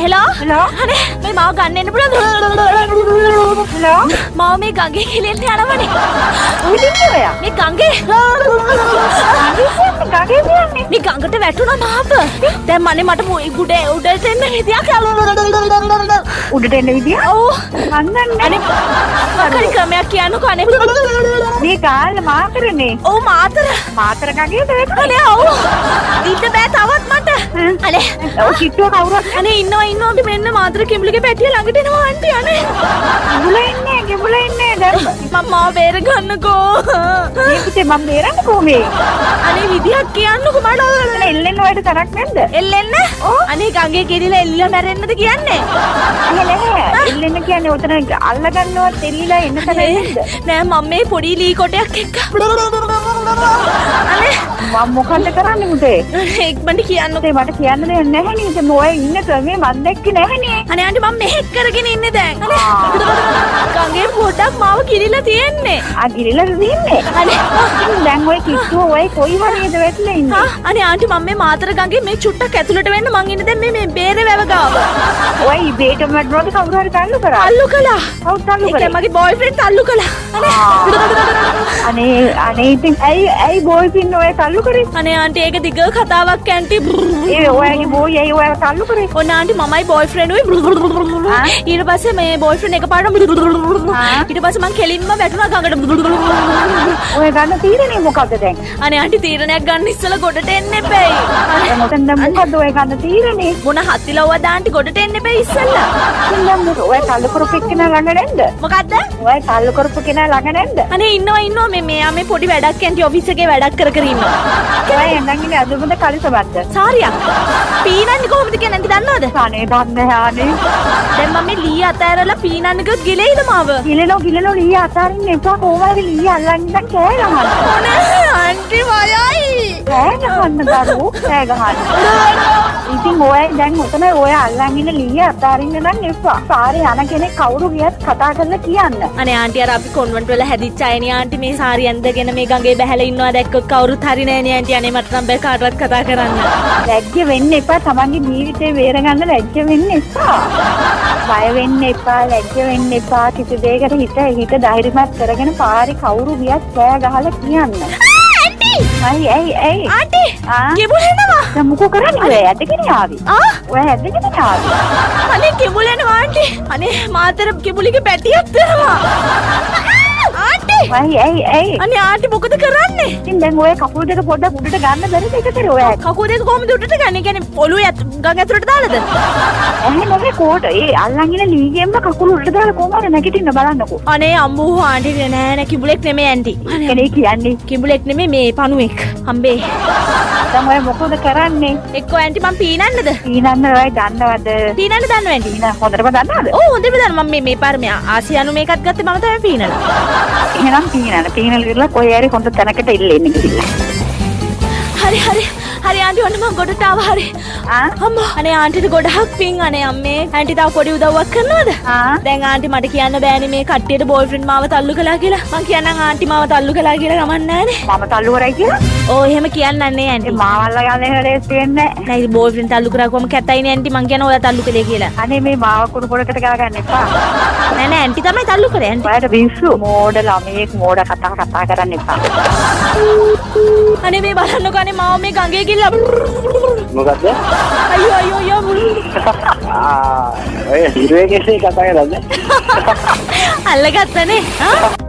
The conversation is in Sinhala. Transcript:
හෙලා? අනේ මේ මාව ගන්න එන්න පුළුවන්ද? හෙලෝ මාව මේ ගඟේ කෙලෙන්න යනවනේ මේ ගඟේ ගගේ කියන්නේ මේ ගඟට වැටුණා මාව. දැන් මනේ මට මොයි ගුඩ උඩට එන්න විදියක් උඩට එන්න විදිය ඔව්. මන්දන්නේ. අනේ මොකරි ක්‍රමයක් කියන්නකෝ අනේ. මේ ගාල්ල මාකරනේ ඔව් මාතර. මාතර ගගේද අනේ ඔව්. ඉන්න බෑ තවත් මට. අනේ. ඔව් කිට්ටුව කවුරුත් අනේ ඉන්නවා ඉන්නවා. මෙන්න මාතර කිඹුලිගේ පැටිය ළඟට එනවා ආන්ටි අනේ. ගිබුල ඉන්නේ ගිබුල ඉන්නේ දැන් මම මාව බේර ගන්නකෝ මේ පුතේ මම බේරන්න කොහේ අනේ විදියක් කියන්නකෝ මට එල්ලෙන්න ඔයාලට තරක් නැද්ද? එල්ලෙන්න? අනේ ගඟේ කිරිලා එල්ලලා මැරෙන්නද කියන්නේ? නැහැ. එල්ලෙන්න කියන්නේ උතන අල්ල ගන්නවත් එල්ලීලා එන්න තරක් නැද්ද? නෑ මම මේ පොඩි ලී කොටයක් එක්ක. අනේ. මම මොකන්ද කරන්නේ මුතේ එක්මන්ට කියන්නකෝ මට කියන්න දෙයක් නැහැ නේ ඉතින් ඔය ඉන්න ක්‍රමේ මන් දැක්කේ නැහනේ අනේ ආන්ටි මම මෙහෙක් කරගෙන ඉන්නේ දැන්. ගඟේ පොඩක් මාව කිරිලා තියෙන්නේ. ආ ගිරිලා ඉන්නේ අනේ. දැන් ඔය කිට්ටුව ඔය කොයි වගේද වැටලා ඉන්නේ. අනේ ආන්ටි මම මේ මාතර ගඟේ මේ චුට්ටක් ඇතුළට වෙන්න මං ඉන්නේ. දැන් මේ මේ බේරේ වැව ගාව ඔය ඉබේටම වැටුණාද කවුරු හරි තල්ලු කරා? අල්ලු කළා. කවුද තල්ලු ඒක කරේ? මගේ බෝයිෆ්‍රෙන්ඩ් අල්ලු කළා. අනේ අනේ අනේ ඉතින් ඇයි ඇයි බෝයි පින්න ඔය තල්ලු කරේ? අනේ ආන්ටි ඒක දිග කතාවක් ආන්ටි ඒ ඔයගේ බෝයි ඇයි ඔය තල්ලු කරේ? ඔන්න ආන්ටි මමයි බෝයිෆ්‍රෙන්ඩ් උයි? ඊට පස්සේ මේ බෝයිෆ්‍රෙන්ඩ් එකපාරටම? ඊට පස්සේ මං කෙලින්ම වැටුණා ගඟට. ඔය ගන්න තීරණය මොකද්ද දැන්? අනේ ආන්ටි තීරණයක් ගන්න ඉස්සලා ගොඩට එන්න එපැයි. මොකද්ද ඔය ගන්න තීරණේ? මොන හත්තිලව්වද ආන්ටි ගොඩට එන්න එපැයි ඉස්සලා මොකද ඔය තල්ලු කරපු එක්කෙනා ළඟ නැද්ද? මොකද්ද? ඔය තල්ලු කරපු කෙනා ළඟ නැද්ද? අනේ ඉන්නවා ඉන්නවා. මේ මෙයා මේ පොඩි වැඩක් ඇන්ටි ඔෆිස් එකේ වැඩක් කර කර ඉන්නවා. ඔය එන්නන් ඉන්නේ අදුමුද කලිසබද්ද සාරියක් පීනන්නේ කොහොමද කියන්නේ නැති දන්නවද? අනේ දන්නේ යානේ දැන් මම මේ ලී අතෑරලා පීනන්න ගියොත් ගිලෙයිද මාව? ගිලෙනෝ ගිලෙනෝ ලී අතාරින්න. එපා කොහොමද ලී අල්ලන් ඉඳන් කෑ ගහන්න. මොනේ ආන්ටි වයයි කෑ ගහන්න දරුවෝ කෑ ගහන්න ඉතින් ඔය දැන් උතන ඔය අල්ලන් ඉන්න ලී අතාරින්න නම් එපා පාරේ යන කෙනෙක් කවුරු ගියත් කතා කරලා කියන්න. අනේ ආන්ටි අර අපි කොන්වන්ට් වල හැදිච්ච අයනේ ආන්ටි මේ සාරි ඇඳගෙන මේ ගඟේ බැහැලා ඉන්නවා දැක්කොත් කවුරුත් හරි නෑනේ ආන්ටි. අනේ මට නම් බෑ කාටවත් කතා කරන්න. ලැජ්ජ වෙන්න එපා තමන්ගේ ජීවිතේ බේරගන්න ලැජ්ජ වෙන්න එපා. බය වෙන්න එපා ලැජ්ජ වෙන්න එපා. කිසි දෙයකට හිත හිත ධෛර්යමත් කරගෙන පාරේ කවුරු ගියත් කෑ ගහලා කියන්න ඇයි ඇයි ඇයි? ආන්ටි ආ? කිඹුලෙනවා දැන් මොකෝ කරන්නේ? ඔය ඇදගෙන ආවි. ආ? ඔය ඇදගෙන ආවි. අනේ කිඹුලෙනවා ආන්ටි. අනේ මාතර කිඹුලිගේ පැටියක් දෙනවා. ආන්ටි ඇයි ඇයි ඇයි? අනේ ආන්ටි මොකද කරන්නේ? ඉතින් දැන් ඔය කකුල් දෙක පොඩ්ඩක් උඩට ගන්න බැරිද එකතර ඔය? කකුල් දෙක කොහමද උඩට ගන්නේ? කියන්නේ ඔළුව ගඟ ඇතුලට දාලාද? ඇයි නෝනේ කෝට? ඒ අල්ලන් ඉන්න ලීගෙම්ම කකුල් උඩට දාලා කොහමද නැගිටින්න බලන්නකෝ. අනේ අම්මෝ ආන්ටි නෑ නෑ කිඹුලෙක් නෙමෙයි ආන්ටි කෙනෙක් කියන්නේ. කිඹුලෙක් නෙමෙයි මේ පණුවෙක්. හම්බේ දැන් ඔය මොකද කරන්නේ? එක්කෝ ආන්ටි මං පීනන්නද? පීනන්න ඔය දන්නවද? පීනන්න දන්නව ආන්ටි පීන හොඳටම දන්නවද? ඕ හොඳට දන්න. මම මේ මේ පාර මේ ආසියානු මේකත් ගත්තේ මම තමයි පීනලා එහෙනම් පීනන පීනල ඉරලා කොයි හරි හොඳ තැනකට ඉල්ලෙන්න ගිහිල්ලා. හරි හරි හරි ආන්ටි ඔන්න මං ගොඩට ආවා හරි. අම්මා. අනේ ආන්ටිට ගොඩක් පිං අනේ අම්මේ. ආන්ටි තව පොඩි උදව්වක් කරනවද? දැන් ආන්ටි මට කියන්න බෑනේ මේ කට්ටියට බෝයිෆ්‍රෙන්ඩ් මාව තල්ලු කළා කියලා. මං කියන්නම් ආන්ටි මාව තල්ලු කළා කියලා ගමන් නෑනේ මම තල්ලු කරයි කියලා? ඕ එහෙම කියන්නන්නේ ආන්ටි. මාවල්ලා ගන්න හැරේ තියෙන්නේ. නෑ ඉතින් බෝයිෆ්‍රෙන්ඩ් තල්ලු කරා කොහම කැතයිනේ ආන්ටි? මං කියන ඔයා තල්ලු කළේ කියලා. අනේ මේ මාව කුණු පොඩකට ගාගන්න එපා. නෑ නෑ ආන්ටි තමයි තල්ලු කරේ ආන්ටි. ඔයාලට පිස්සු මෝඩ ළමයෙක් මෝඩ කතා කතා කරන්න එපා. අනේ මේ බලන්නකෝ අනේ මාව මේ ගඟේ ගිහලා මොකද්ද? අයියෝ අයියෝ අයියෝ ආ ඔය හිරුවේ කෙසේ කතා කරන්නේ? අල්ලගත්තනේ ආ